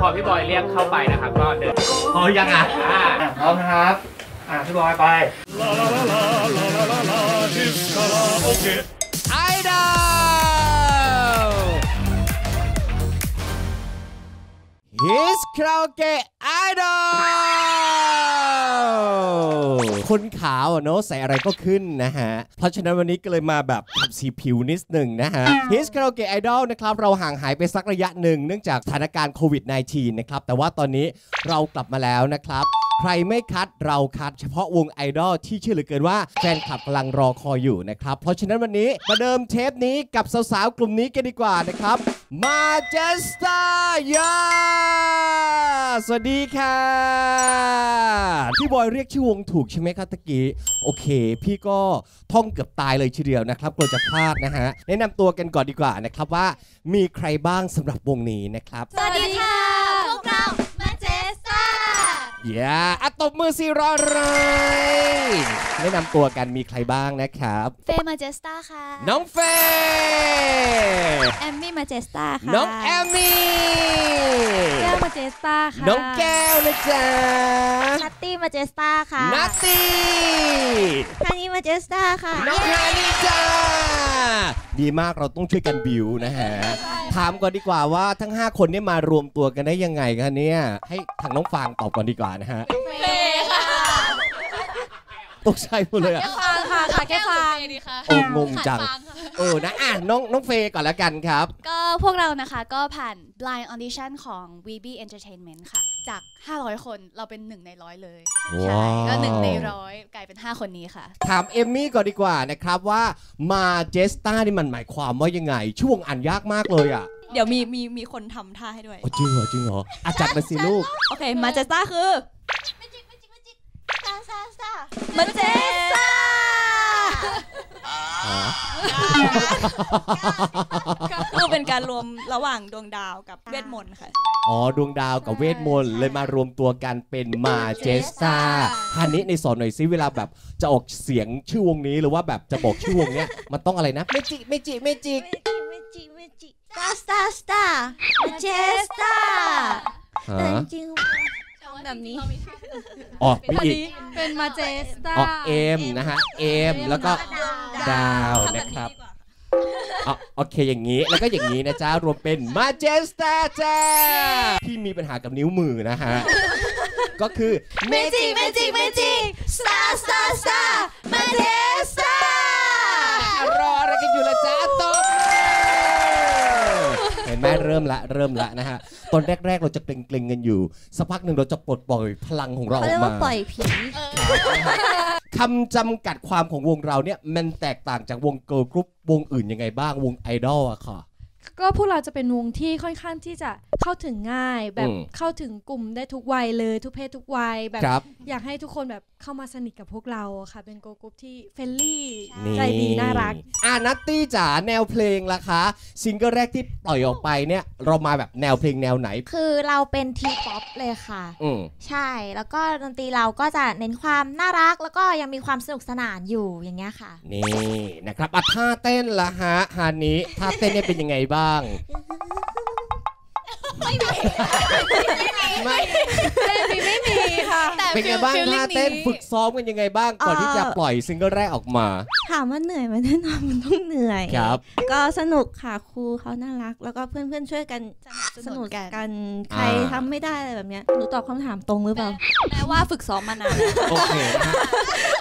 พอพี่บอยเรียกเข้าไปนะครับ ก็เดินพอยังอะพร้อมนะครับ อะพี่บอยไป His Karaoke Idol คนขาวเนอะใส่อะไรก็ขึ้นนะฮะ เพราะฉะนั้นวันนี้ก็เลยมาแบบขับสีผิวนิดหนึ่งนะฮะ His Karaoke Idol นะครับ เราห่างหายไปสักระยะหนึ่งเนื่องจากสถานการณ์โควิด -19 นะครับ แต่ว่าตอนนี้เรากลับมาแล้วนะครับ ใครไม่คัดเราคัดเฉพาะวงไอดอลที่เชื่อเหลือเกินว่าแฟนคลับกำลังรอคอยอยู่นะครับ เพราะฉะนั้นวันนี้มาเดิมเทปนี้กับสาวๆกลุ่มนี้กันดีกว่านะครับมาเจสตายาสวัสดีค่ะพี่บอยเรียกชื่อวงถูกใช่ไหมครับตะกี้โอเค พี่ก็ท่องเกือบตายเลยทีเดียวนะครับกลัวจะพลาดนะฮะแนะนำตัวกันก่อนดีกว่านะครับว่ามีใครบ้างสำหรับวงนี้นะครับ สวัสดีค่ะ อย่าอะตบมือสิรออะไรแนะนำตัวกันมีใครบ้างนะครับ เฟมาเจสตาค่ะ น้องเฟย์แอมมี่มาเจสตาค่ะน้องแอมมี่แก้วมาเจสตาค่ะน้องแก้วนะจ๊ะนัตตี้มาเจสตาค่ะนัตตี้ฮันนี่มาเจสตาค่ะน้องฮานี่จ้าดีมากเราต้องช่วยกันบิวนะฮะถามก่อนดีกว่าว่าทั้ง 5 คนเนี้มารวมตัวกันได้ยังไงกันเนี่ยให้ทางน้องฟางตอบก่อนดีกว่านะฮะเฟค่ะตกใจหมดเลยอะฟังค่ะค่ะแค่ฟังโอ้งงจังเออนะอะน้องน้องเฟย์ก่อนละกันครับ ก็พวกเรานะคะก็ผ่าน blind audition ของ VB Entertainment ค่ะ จาก 500 คนเราเป็นหนึ่งในร้อยเลยใช่ว้าวก็หนึ่งในร้อยกลายเป็น 5 คนนี้ค่ะ ถามเอมมี่ก่อนดีกว่านะครับว่ามาเจสตานี่มันหมายความว่ายังไง ช่วงอ่านยากมากเลยอะ เดี๋ยวมีมีมีคนทำท่าให้ด้วยโอ้จริงเหรอจริงเหรออาจัดมาสิลูก โอเคมาเจสตาคือซาซาซามาเจสตาอ๋อ คือเป็นการรวมระหว่างดวงดาวกับเวทมนต์ค่ะ อ๋อ ดวงดาวกับเวทมนต์เลยมารวมตัวกันเป็นมาเจสตาฮันนี้ในสอนหน่อยซิเวลาแบบจะออกเสียงชื่อวงนี้หรือว่าแบบจะบอกชื่อวงเนี้ยมันต้องอะไรนะเมจิเมจิเมจิเมจิเมจิสตาสตาสตามาเจสตาฮะแต่จริงๆ แบบนี้อ๋อมีอีกเป็นมาเจสตาอ๋อเอมนะฮะเอมแล้วก็ดาวนะครับอ๋อโอเคอย่างนี้แล้วก็อย่างนี้นะจ๊ะรวมเป็นมาเจสตาจ้าพี่มีปัญหากับนิ้วมือนะฮะก็คือ magic magic magic star star star มาเจสตา มเริ่มละเริ่มละนะฮะตอนแรก ๆ เราจะเกรงๆกันอยู่ สักพักหนึ่งเราจะปลดปล่อยพลังของเราออกมา เขาเรียกว่าปล่อยผีคำจำกัดความของวงเราเนี่ยมันแตกต่างจากวงเกิร์ลกรุ๊ปวงอื่นยังไงบ้างวงไอดอลอะค่ะ ก็พวกเราจะเป็นวงที่ค่อนข้างที่จะเข้าถึงง่าย แบบอืมเข้าถึงกลุ่มได้ทุกวัยเลยทุกเพศทุกวัยแบบ ครับ อยากให้ทุกคนแบบเข้ามาสนิทกับพวกเราอะค่ะ เป็นเกิร์ลกรุ๊ปที่ friendly นี่ใจดีน่ารักอ่านัตตี้จ๋าแนวเพลงล่ะคะซิงเกิลแรกที่ปล่อยออกไปเนี่ย เรามาแบบแนวเพลงแนวไหน คือเราเป็น T-POP เลยค่ะ อืมใช่ แล้วก็ดนตรีเราก็จะเน้นความน่ารัก แล้วก็ยังมีความสนุกสนานอยู่อย่างเงี้ยค่ะ นี่นะครับอะท่าเต้นละฮะฮานี้ท่าเต้นเนี่ยเป็นยังไงบ้าง啊。 ไม่เต้นมีไม่มีค่ะแต่เป็นไงบ้างฟีลลิ่ท่าเต้นฝึกซ้อมกันยังไงบ้างก่อนที่จะปล่อยซิงเกิลแรกออกมา ถามว่าเหนื่อยไหมแน่นอนมันต้องเหนื่อยครับ ก็สนุกค่ะครูเขาน่ารัก แล้วก็เพื่อนๆช่วยกันสนุกกันใครอ่าทำไม่ได้อะไรแบบเนี้ยหนูตอบคำถามตรงหรือเปล่าแม้ว่าฝึกซ้อมมานานแล้วโอเคนะฮะ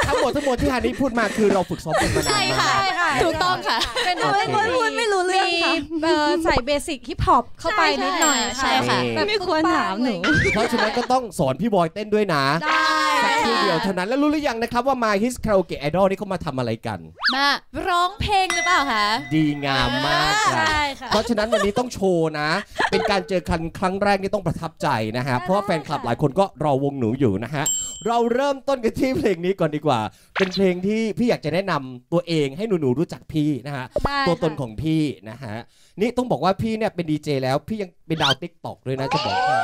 ทั้งหมดทั้งมวลที่ฮานี้พูดมาคือเราฝึกซ้อมกันมานานมากถูกต้องค่ะ เป็นโอเคคนพูดไม่รู้เรื่องค่ะเอ่อใส่ basic ฮิปฮอปเข้าไปนิดหน่อยใช่ค่ะแบบไม่ควรถามหนู เพราะฉะนั้นก็ต้องสอนพี่บอยเต้นด้วยนะ ได้ สักครู่เดียวเท่านั้นแล้วรู้หรือยังนะครับว่า Hitz Karaoke Idol นี่เขามาทำอะไรกัน มาร้องเพลงหรือเปล่าคะ ดีงามมากค่ะ ใช่ค่ะ เพราะฉะนั้นวันนี้ต้องโชว์นะ เป็นการเจอกันครั้งแรกนี่ต้องประทับใจนะฮะ เพราะว่าแฟนคลับหลายคนก็รอวงหนูอยู่นะฮะ เราเริ่มต้นกันที่เพลงนี้ก่อนดีกว่า เป็นเพลงที่พี่อยากจะแนะนำตัวเองให้หนูๆรู้จักพี่นะฮะตัวตนของพี่นะฮะ นี่ต้องบอกว่าพี่เนี่ยเป็นดีเจแล้ว พี่ยังเป็นดาว TikTok ด้วยนะจะบอกให้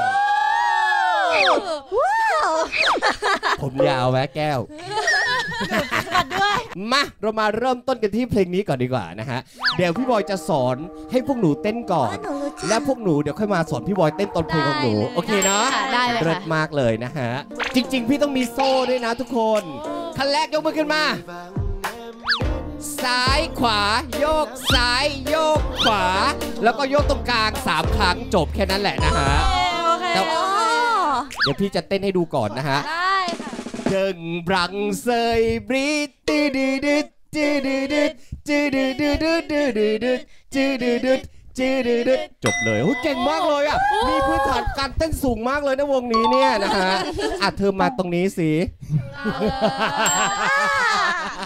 ผมยาวแวะแก้วมาเรามาเริ่มต้นกันที่เพลงนี้ก่อนดีกว่านะฮะเดี๋ยวพี่บอยจะสอนให้พวกหนูเต้นก่อนหนูรู้จักและพวกหนูเดี๋ยวค่อยมาสอนพี่บอยเต้นตอนเพลงของหนูโอเคเนาะค่ะได้เลยเลิศค่ะมากเลยนะฮะจริง ๆ พี่ต้องมีโซ่ด้วยนะทุกคนขั้นแรกยกมือขึ้นมา ซ้ายขวา โยกซ้าย โยกขวา แล้วก็โยกตรงกลาง3ครั้งจบแค่นั้นแหละนะฮะโอ เคแต่เดี๋ยวพี่จะเต้นให้ดูก่อนนะฮะได้ค่ะดึงบรังเซยบรีตีดืดดจืดดดจืดดดจืดดดจืดดดจืดดดจบเลยโอ้ยเก่งมากเลยอะมีพื้นฐานการเต้นสูงมากเลยนะวงนี้เนี่ยนะฮะอะเธอมาตรงนี้สิ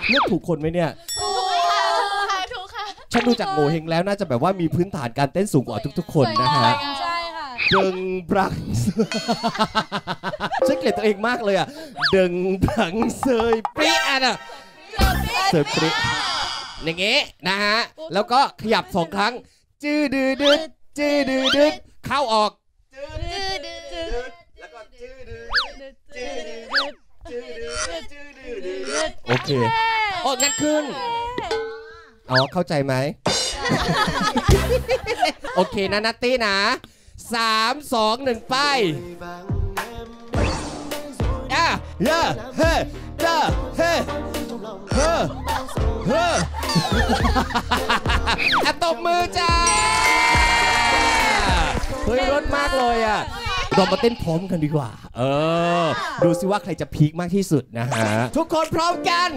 เลือกถูกคนไหมเนี่ยถูกค่ะถูกค่ะถูกค่ะฉันดูจากโงเฮงแล้วน่าจะแบบว่ามีพื้นฐานการเต้นสูงกว่าทุกๆ คนนะฮะ ใช่ค่ะดึงบรังฉันเกลียดตัวเองมากเลยอะดึงบรังเซยปรีอะน่ะเซยปรีอย่างงี้นะฮะ แล้วก็ขยับสองครั้ง จืดดืดดดจืดดืดดดเข้าออกแล้วก็จืดดืดดดจืดดืดดดจืดดืดดดจืดดืดดดโอเคโอ้งั้นขึ้น อ๋อ เข้าใจไหม โอเคนะนัตตี้นะ สามสองหนึ่งไปอะเย่เฮ้เจ้เฮ้เฮ้เฮ้อะตบมือจ้าเฮ้ยรถมากเลยอะเรามาเต้นพร้อมกันดีกว่า เออ ดูสิว่าใครจะพีคมากที่สุดนะฮะ ทุกคนพร้อมกัน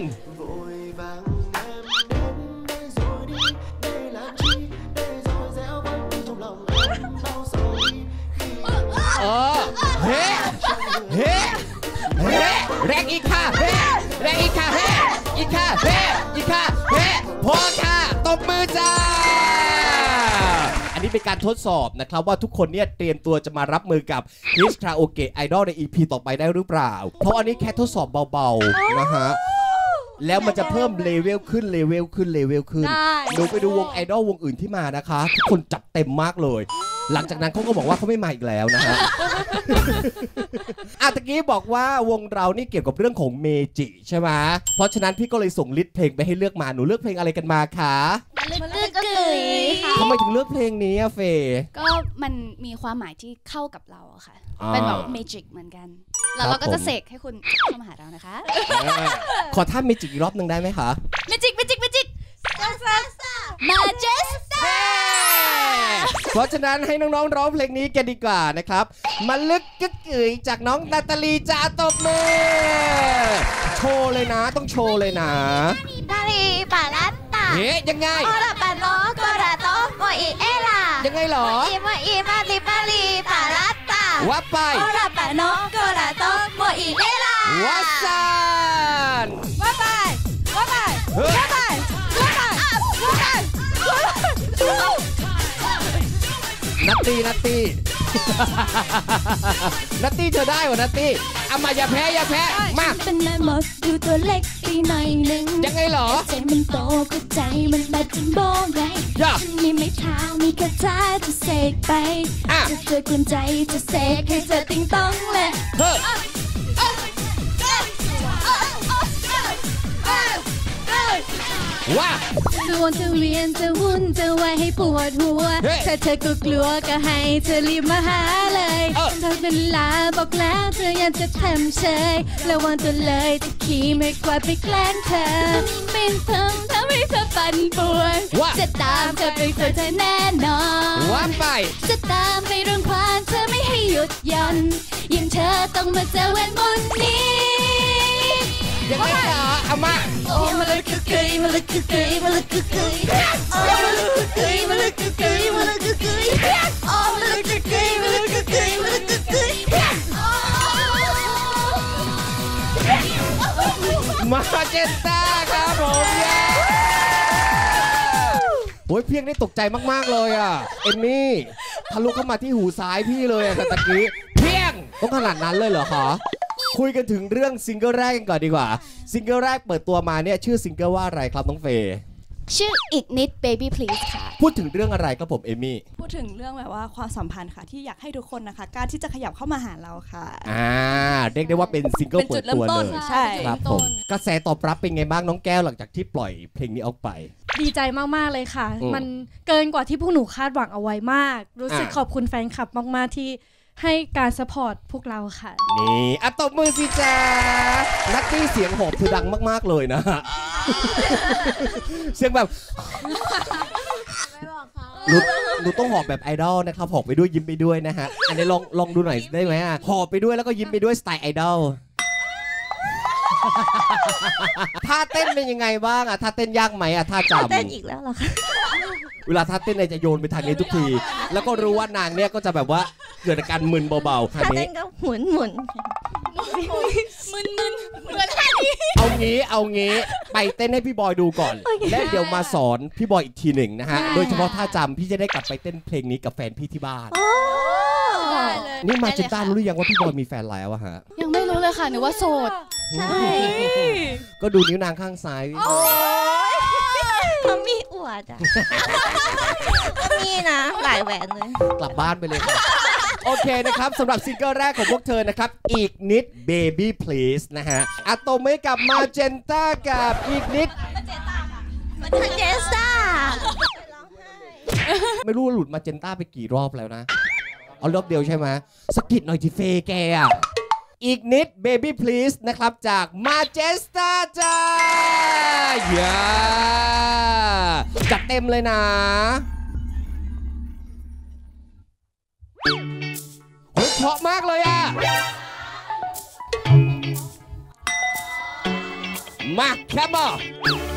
อีกค่ะเฮ้แรงอีกค่ะเฮ้อีกค่ะเฮ้อีกค่ะเฮ้พอค่ะตบมือจ้า อันนี้เป็นการทดสอบนะครับว่าทุกคนเนี่ยเตรียมตัวจะมารับมือกับ Hitz Karaoke Idol ใน EP ต่อไปได้หรือเปล่า เพราะอันนี้แค่ทดสอบเบาๆนะฮะแล้วมันจะเพิ่มเลเวลขึ้นเลเวลขึ้นเลเวลขึ้นได้ หนูไปดูวงไอดอลวงอื่นที่มานะคะ ทุกคนจัดเต็มมากเลย หลังจากนั้นเขาก็บอกว่าเขาไม่มาอีกแล้วนะฮะอะตะกี้บอกว่าวงเรานี่เกี่ยวกับเรื่องของ magic ใช่ไหมเพราะฉะนั้นพี่ก็เลยส่ง list เพลงไปให้เลือกมาหนูเลือกเพลงอะไรกันมาคะมะลึกกึ๋ยค่ะทำไมถึงเลือกเพลงนี้อะเฟย์ก็มันมีความหมายที่เข้ากับเราอะค่ะอ่าเป็นแบบ magic เหมือนกัน แล้วครับเราก็จะผมเสกให้คุณเข้ามาหาเรานะคะเออขอท่า magic อีกรอบหนึ่งได้ไหมคะ magic magic magic มาเจส เพราะฉะนั้นให้น้องๆร้องเพลงนี้กันดีกว่านะครับมาลึกกึกกึ๋ยจากน้องนาตาลีจ้าตบมือโชว์เลยนะต้องโชว์เลยนะดาลีปาลัตตาเฮ้ยังไงโอราปาโนโกราโตโมอิเอลายังไงเหรออีโมอีมาลิปาลีปาลัตตาว่าไปโอราปาโนโกราโตโมอิเอลาวัสสันว่าไปว่าไปเฮ้ยว่าไปว่าไปว่าไป นัตตี้นัตตี้นัตตี้เธอได้วะนัตตี้เอามาอย่าแพ้อย่าแพ้มาเป็นแม่มดดูตัวเล็กไปหน่อยหนึ่งยังไงเหรอใจมันโตก็ใจมันแบบจัมโบ้ไงย่าฉันมีไม้เท้ามีกระจาจะเสกไปอะจะเจอกวนใจจะเสกให้เธอติงต้องเลย ว่าจะวนจะเวียนจะวุ่นจะวายให้ปวดหัว เฮ้ยถ้าเธอก็กลัวก็ให้เธอรีบมาหาเลยเออเธอเป็นลาบอกแล้วเธอยังจะทำเฉยระวังตัวเลยจะขี่ไม่กวาดไปแกล้งเธอไม่ทำทำให้เธอปั่นป่วนว่า จะตามเธอไปเจอเธอแน่นอน ว่าไป จะตามไปรังควานเธอไม่ให้หยุดหย่อนยังเธอต้องมาเจอเวทมนต์นี้ ยังไงเหรอเอามาโอ้มาเลยคือเกยมาเลยคือเกยมาเลยคือเกยโอ้มาเลยคือเกยมาเลยคือเกยมาเลยคือเกยโอ้มาเลยคือเกยมาเลยคือเกยมาเลยคือเกยโอ้นต้าครับผมเย้โอ้ยเพียงได้ตกใจมาก ๆ เลยอะ เอมมี่ทะลุเข้ามาที่หูซ้ายพี่เลยอะตะกี้ เพียงต้องขนาดนั้นเลยเหรอคะ คุยกันถึงเรื่องซิงเกิลแรกกันก่อนดีกว่า ซิงเกิลแรกเปิดตัวมาเนี่ยชื่อซิงเกิลว่าอะไรครับน้องเฟย์ชื่ออีกนิด baby please ค่ะ พูดถึงเรื่องอะไรครับผมเอมมี่ พูดถึงเรื่องแบบว่าความสัมพันธ์ค่ะ ที่อยากให้ทุกคนนะคะกล้าที่จะขยับเข้ามาหาเราค่ะ อ่าเรียกได้ว่าเป็นซิงเกิลเป็นจุดดเริ่มต้น เปิดตัวมต้เลนยใช่ ครับผมกระแสตอบรับเป็นไงบ้างน้องแก้วหลังจากที่ปล่อยเพลงนี้ออกไป ดีใจมากๆเลยค่ะ อืมมันเกินกว่าที่พวกหนูคาดหวังเอาไว้มาก รู้สึกอะขอบคุณแฟนคลับมากๆที่ ให้การสปอร์ตพวกเราค่ะ นี่อะตบมือสิจ้านักตี้เสียงโหอบคือดังมาก ๆ เลยนะฮะ เสียงแบบหนูหนูต้องหอบแบบไอดอลนะครับหอบไปด้วยยิ้มไปด้วยนะฮะ อันนี้ลองลองดูหน่อยได้ไหมอะหอบไปด้วยแล้วก็ยิ้มไปด้วยสไตล์ไอดอลท่าเต้นเป็นยังไงบ้างอะท่าเต้นยากไหมอะท่าจำเต้นอีกแล้วเหรอคะ เวลาท่าเต้นเนี่ยจะโยนไปทางนี้ทุกที แล้วก็รู้ว่านางเนี่ยก็จะแบบว่าเกิดอาการมึนเบาๆท่าถ้านี้เต้นก็หมุนหมุนมึนมึนเหมือนท่านี้เอางี้เอางี้ไปเต้นให้พี่บอยดูก่อน และเดี๋ยวมาสอนพี่บอยอีกทีหนึ่งนะฮะได้โดยเฉพาะท่าจำพี่จะได้กลับไปเต้นเพลงนี้กับแฟนพี่ที่บ้าน ได้เลยนี่มาได้จิเลยต้าค่ะรู้หรือยังว่าพี่บอยมีแฟนแล้วอะฮะ ยังไม่รู้เลยค่ะหนูว่าโสด ใช่ก็ดูนิ้วนางข้างซ้ายโอ้ยมัมมี่อ วดอะนี่นะ หลายแหวนเลย กลับบ้านไปเลยครับโอเคนะครับสำหรับซิงเกิลแรกของพวกเธอนะครับ อีกนิด baby please นะฮะอะโตเมกับมาเจนต้ากับอีกนิด มันทันเจสซ่าไม่รู้ว่าหลุดมาเจนต้าไปกี่รอบแล้วนะ เอารอบเดียวใช่ไหมสะกิดหน่อยทีเฟย์แกอะอีกนิด baby please นะครับจากมาเจสตาจ้า เยจัดเต็มเลยนะเฮ้ยเพราะมากเลยอะมาแคมบอ Hey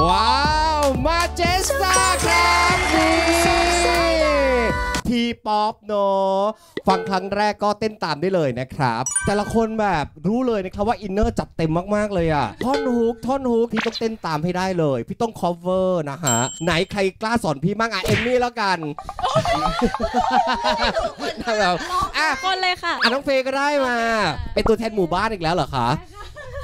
ว้าว มาเจสตาครับนี่ T-POP เนอะ ฟังครั้งแรกก็เต้นตามได้เลยนะครับ แต่ละคนแบบรู้เลยนะครับว่า inner จัดเต็มมากๆเลยอะท่อน hook ท่อน hook พี่ต้องเต้นตามให้ได้เลย พี่ต้อง cover นะฮะไหนใครกล้าสอนพี่มั่งอะเอมมี่แล้วกันแบบอะคนเลยค่ะอะน้องเฟย์ก็ได้มา เป็นตัวแทนหมู่บ้านอีกแล้วเหรอคะ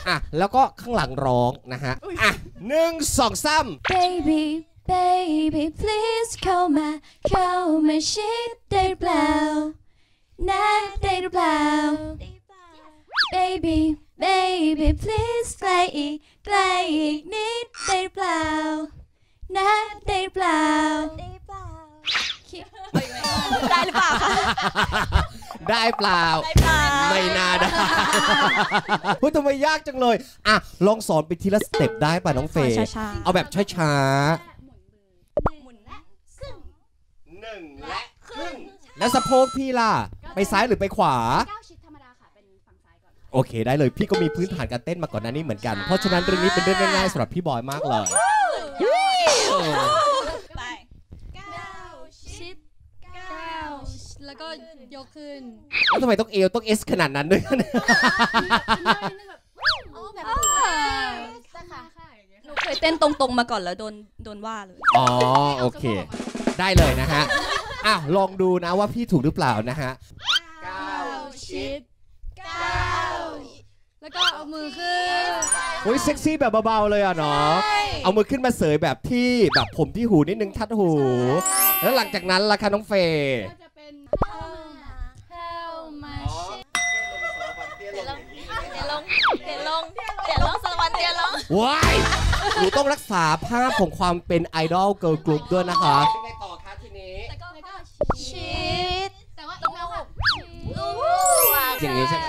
อะแล้วก็ข้างหลังร้องนะฮะอะหนึ่งสองสาม Baby baby please เข้ามาเข้ามาชิดได้เปล่า นะได้หรือเปล่า Baby baby please ใกล้อีกใกล้อีกนิดได้หรือเปล่านะได้หรือเปล่าได้หรือเปล่าคะได้เปล่า ได้เปล่าไม่น่าได้เฮ้ยทำไมยากจังเลย อะ ลองสอนไปทีละสเต็ปได้ป่ะน้องเฟย์ช้าเอาแบบช้าๆหมุนและ ๆหนึ่งและครึ่ง แล้วสะโพกพี่ล่ะ ไปซ้ายหรือไปขวา ก้าวชิดธรรมดาค่ะ เป็นฝั่งซ้ายก่อนโอเคได้เลยพี่ก็มีพื้นฐานการเต้นมาก่อนหน้านี้เหมือนกัน เพราะฉะนั้นเรื่องนี้เป็นเรื่องง่ายๆสำหรับพี่บอยมากเลยไปชิดก้าวแล้วก็ยกขึ้น แล้วทำไมต้องเอวต้องเอสขนาดนั้นด้วยหนูเคยเต้นตรงๆมาก่อนแล้วโดนโดนว่าเลย อ๋อโอเค ได้เลยนะฮะ อะลองดูนะว่าพี่ถูกหรือเปล่านะฮะก้าวชิดก้าวแล้วก็เอามือขึ้นโอ้ยเซ็กซี่แบบเบาๆเลยอะเนาะเอามือขึ้นมาเสยแบบที่แบบผมที่หูนิดนึงทัดหู แล้วหลังจากนั้นล่ะคะน้องเฟย์ก็จะเป็นเข้ามาเดี๋ยวลงเดี๋ยวลงเดี๋ยวลงเดี๋ยวลงสวัสดีเดี๋ยวลงว้ายหนูต้องรักษาภาพของความเป็นไอดอลเกิร์ลกรุ๊ปด้วยนะคะ ชิดแต่ว่าอีกแล้วค่ะลูกอย่างนี้ใช่ไหม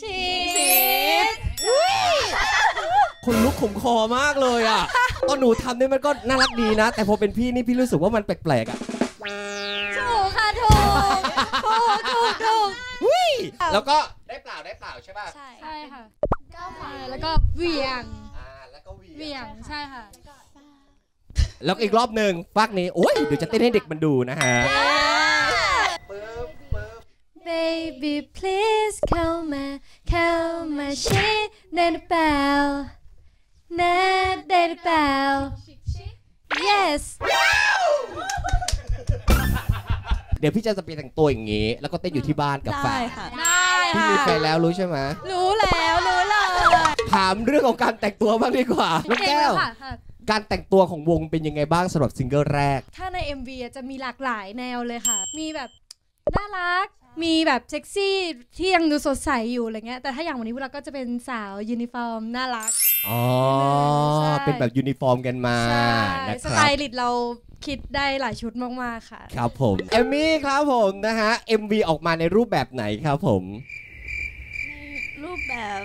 ชิดคนลุกขมคอมากเลยอะ ตอนหนูทำเนี่ยมันก็น่ารักดีนะ แต่พอเป็นพี่นี่พี่รู้สึกว่ามันแปลกๆอะถูกค่ะถูกถูกถูกถูกแล้วก็ได้เปล่าได้เปล่าใช่ป่ะใช่ค่ะอ่าวขาแล้วก็เวียงอ่าแล้วก็เวีเวียงใช่ค่ะ แล้วอีกรอบหนึ่งฟากนี้โอ้ยเดี๋ยวจะเต้นให้เด็กมันดูนะฮะ Baby please เข้ามาเข้ามาชิดได้หรือเปล่านะได้หรือเปล่า Yes เดี๋ยวพี่จะไปแต่งตัวอย่างงี้ แล้วก็เต้นอยู่ที่บ้านกับแฟได้นค่ะ ได้พี่ค่ะมีแฟนแล้วรู้ใช่ไหมรู้แล้ว รู้เลยถามเรื่องของการแต่งตัวบ้างดีกว่าน้องเก่งแก้แล้ววค่ะค่ะ การแต่งตัวของวงเป็นยังไงบ้างสำหรับซิงเกิลแรก ถ้าใน MV อะจะมีหลากหลายแนวเลยค่ะ มีแบบน่ารัก มีแบบเซ็กซี่ที่ยังดูสดใสอยู่อะไรเงี้ย แต่ถ้าอย่างวันนี้พวกเราก็จะเป็นสาวยูนิฟอร์มน่ารัก อ๋อ ใช่ เป็นแบบยูนิฟอร์มกันมาใช่นะสคไตรับ ลสไตลิสต์เราคิดได้หลายชุดมากๆค่ะ ครับผมเอมมี่ครับผมนะฮะ MV ออกมาในรูปแบบไหนครับผม รูปแบบ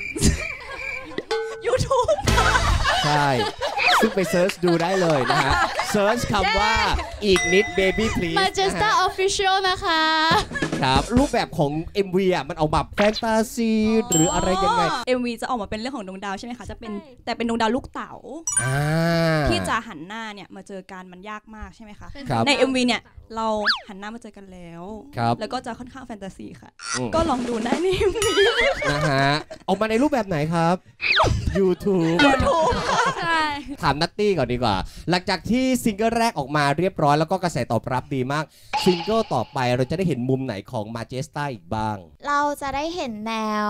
YouTube ใช่ ซึ่งไป search ดูได้เลยนะฮะ search คำว่าอีกนิด baby please มาเจสตานะฮะ official นะคะ ครับ รูปแบบของ MV อะมันเอาแบบแฟนตาซีหรืออะไรยังไง MV จะออกมาเป็นเรื่องของดวงดาวใช่ไหมคะจะเป็นแต่เป็นดวงดาวลูกเต๋าอ่าที่จะหันหน้าเนี่ยมาเจอกันมันยากมากใช่ไหมคะครับใน MV เนี่ยเราหันหน้ามาเจอกันแล้ว ครับแล้วก็จะค่อนข้างแฟนตาซีค่ะ อืม ก็ลองดูได้ใน MV นะฮะออกมาในรูปแบบไหนครับ YouTube ใช่ ถามนัตตี้ก่อนดีกว่า หลังจากที่ซิงเกิลแรกออกมาเรียบร้อยแล้วก็กระแสตอบรับดีมาก ซิงเกิลต่อไปเราจะได้เห็นมุมไหนของมาเจสตาอีกบ้าง เราจะได้เห็นแนว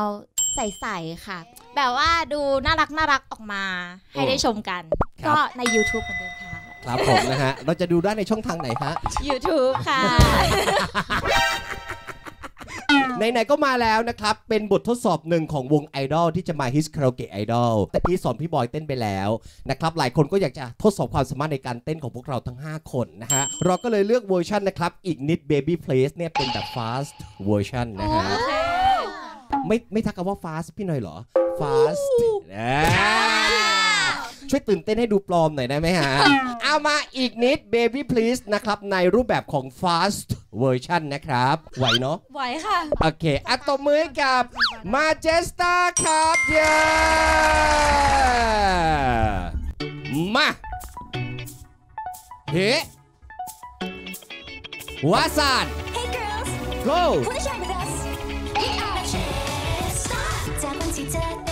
ใสๆค่ะ แบบว่าดูน่ารักน่ารักออกมา ให้ได้ชมกัน ครับ ก็ใน YouTube เหมือนเดิมค่ะ ครับผมนะฮะ เราจะดูได้ในช่องทางไหนฮะ YouTube ค่ะ ไหนๆก็มาแล้วนะครับ เป็นบททดสอบหนึ่งของวงไอดอลที่จะมา HITZ คาราโอเกะไอดอลเมื่อกี้สอนพี่บอยเต้นไปแล้วนะครับ หลายคนก็อยากจะทดสอบความสามารถในการเต้นของพวกเราทั้ง 5 คนนะฮะ เราก็เลยเลือกเวอร์ชันนะครับ อีกนิด Baby Please เนี่ยเป็นแบบ fast เวอร์ชันนะฮะ ไม่ไม่ทักกันว่า fast พี่หน่อยเหรอ fast อ่า ช่วยตื่นเต้นให้ดูปลอมหน่อยได้ไหมฮะ เอามาอีกนิด Baby Please นะครับ ในรูปแบบของ fast เวอร์ชันนะครับ ไหวเนาะไหวค่ะ โอเคอัตบมือให้กับมาเจสตาครับเย้มาเฮ้วาซาน Hey girls go wanna shine with us We are the Chester จากวันที่เธอ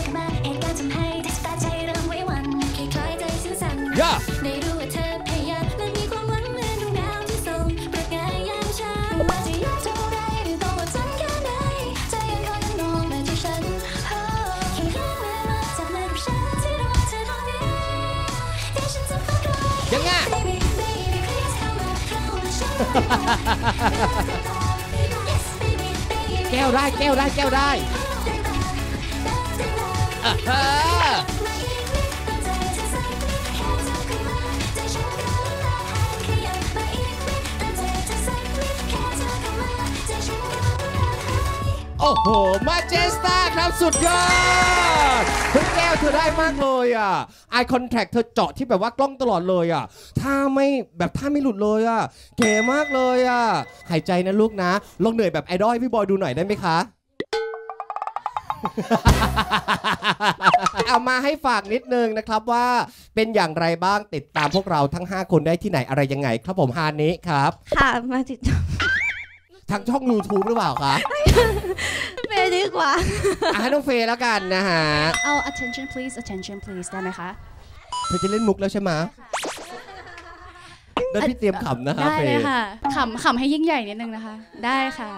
แก้วได้แก้วได้แก้วได้อ่า โอ้โห มาเจสตาครับสุดยอดเฮ้ยแก้วเธอได้มากเลยอะ eye contact เธอเจาะที่แบบว่ากล้องตลอดเลยอะถ้าไม่แบบถ้าไม่หลุดเลยอะเก๋มากเลยอะหายใจนะลูกนะ ลองเหนื่อยแบบไอดอลให้พี่บอยดูหน่อยได้ไหมคะ เอามาให้ฝากนิดนึงนะครับว่าเป็นอย่างไรบ้างติดตามพวกเราทั้ง 5 คนได้ที่ไหนอะไรยังไง ครับผมฮานิครับ ค่ะ มาติดต่อ ทางช่อง YouTube หรือเปล่าคะเมย์ดีกว่าอะให้น้องเฟย์แล้วกันนะฮะ เอา attention please attention please ได้ไหมคะ เธอจะเล่นมุกแล้วใช่ไหมแล้วพี่เตรียมขำนะฮะได้เฟเลยย์ค่ะขำขำให้ยิ่งใหญ่นิดนึงนะคะ ได้ค่ะ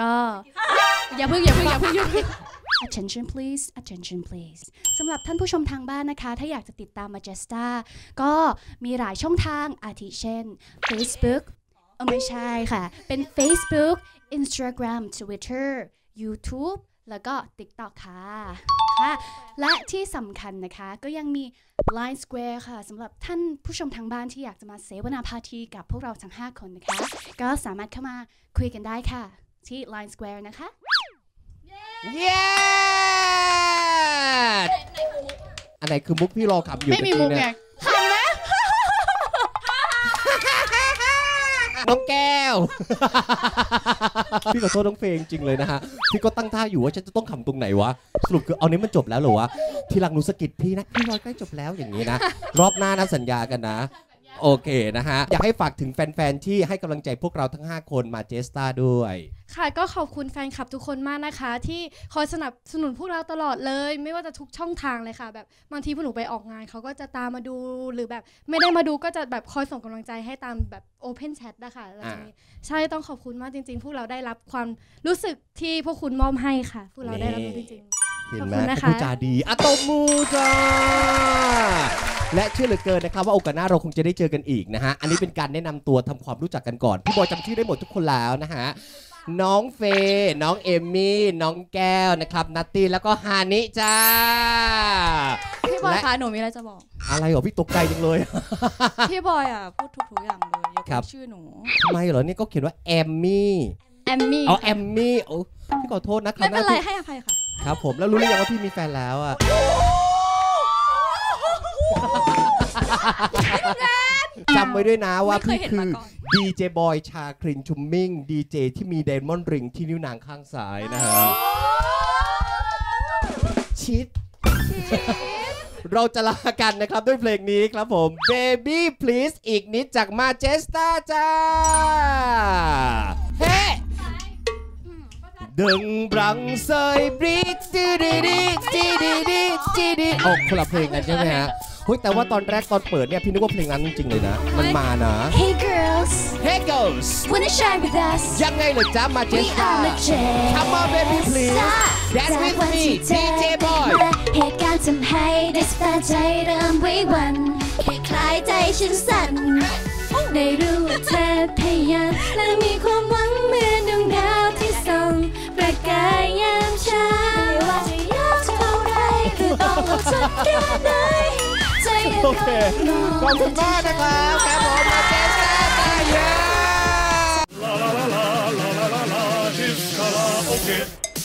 ก็ อย่าเพิ่งอย่าเพิ่งอย่าเพิ่งอย่าเพิ่ง attention please attention please สำหรับท่านผู้ชมทางบ้านนะคะ ถ้าอยากจะติดตาม Majesta ก็มีหลายช่องทางอาทิเช่น Facebook เออไม่ใช่ค่ะ เป็น Facebook Instagram Twitter YouTube แล้วก็ TikTok ค่ะค่ะ และที่สำคัญนะคะก็ยังมี Line Square ค่ะสำหรับท่านผู้ชมทางบ้านที่อยากจะมาเสวนาพาทีกับพวกเราทั้ง 5 คนนะคะ ก็สามารถเข้ามาคุยกันได้ค่ะ ที่ Line Square นะคะ เย้อันไหนคือมุกพี่รอขำอยู่ไม่มีมุกเอไงเนี่ย น้องแก้ว พี่ขอโทษน้องเฟยจริงๆเลยนะฮะ พี่ก็ตั้งท่าอยู่ว่าฉันจะต้องขำตรงไหนวะ สรุปคือเอานี้มันจบแล้วเหรอวะ ทีหลังหนูสะกิดพี่นะ พี่บอยใกล้จบแล้วอย่างนี้นะ รอบหน้านะสัญญากันนะ โอเคนะฮะ อยากให้ฝากถึงแฟน ๆ ที่ให้กำลังใจพวกเราทั้ง 5 คนมาเจสตาด้วย ค่ะก็ขอบคุณแฟนคลับทุกคนมากนะคะ ที่คอยสนับสนุนพวกเราตลอดเลย ไม่ว่าจะทุกช่องทางเลยค่ะ แบบบางทีพวกหนูไปออกงานเขาก็จะตามมาดูหรือแบบ ไม่ได้มาดูก็จะแบบคอยส่งกำลังใจให้ตามแบบ Open Chat นะคะอะไรอย่างนี้ใช่ต้องขอบคุณมากจริง ๆ พวกเราได้รับความรู้สึกที่พวกคุณมอบให้ค่ะ พวกเราได้รับรู้จริงเห็นไหมขอบคุณนะคะเขาพูดจาดีอะตบมือจ้า และเชื่อเหลือเกินนะครับว่าโอกาสหน้าเราคงจะได้เจอกันอีกนะฮะ อันนี้เป็นการแนะนำตัวทำความรู้จักกันก่อน พี่บอยจำชื่อได้หมดทุกคนแล้วนะฮะ น้องเฟย์น้องเอมมี่ น้องแก้วนะครับ นัตตี้ แล้วก็ฮานิจ้า พี่บอยและ คะหนูมีอะไรจะบอก อะไรเหรอพี่ตกใจจังเลย พี่บอยอะพูดทุกๆอย่างเลยยกครัเว้บนชื่อหนูทำไมเหรอเนี่ยก็เขียนว่าแอมมี่แอมมี่เอาแอมมี่โอ้พี่ขอโทษนะครัไม่บเป็นไรให้อภัยค่ะ ครับผมแล้วรู้หรือยังว่าพี่มีแฟนแล้วอะ จำไว้ด้วยนะว่าไม่เคพี่ยเห็นคืมาอก่อนดีเจบอยชาครินชุมมิ่งดีเจที่มีไดมอนด์ริงที่นิ้วนางข้างซ้ายนะฮะชิดเราจะลากันนะครับด้วยเพลงนี้ครับผม Baby Please อีกนิดจากมาเจสตาจ้า เฮ้ดึงบรังเซยบริกจีดีดีจีดีดีจีดีโอ้คนละเพลงกันใช่ไหมฮะ เฮ้ยแต่ว่าตอนแรกตอนเปิดเนี่ยพี่นึกว่าเพลงนั้นจริงๆเลยนะ มันมานะ Hey girls Hey girls wanna shine with us ยังไงเหรอจ๊ะมาเจ We สตา are the Chester Come on baby please Dance with me DJ boy เหตุการณ์ทำให้ได้สตาร์ใจเริ่มไว้หวันคล้ายๆใจฉันสั่นได้รู้ว่าเธอพยายามและมีความหวังเหมือนดวงดาวที่ส่องประกายยามเช้าไม่ว่าจะยากเท่าไรคือต้องอดทน โอคเคอยมองขอบคุณมากนะครับครับผมมาเจสตาจ้าเย้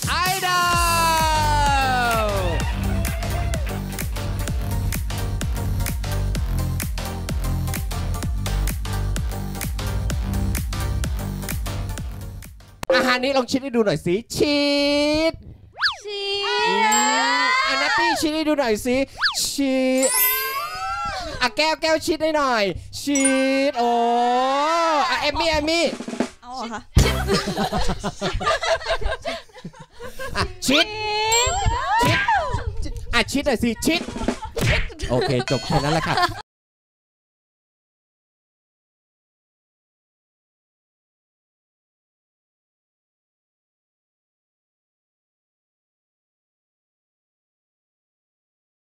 ไอดอลอาหารนี้ลองชิดให้ดูหน่อยสิชีดชีดอันนัตตี้ชิดให้ดูหน่อยสิชีด อะแก้วแก้วชิดให้หน่อยชีดโอ้อะเอมมี่เอมมี่เหรอคะอะชิดชิดอะชิดหน่อยสิชิด โอเค จบแค่นั้นแหละค่ะ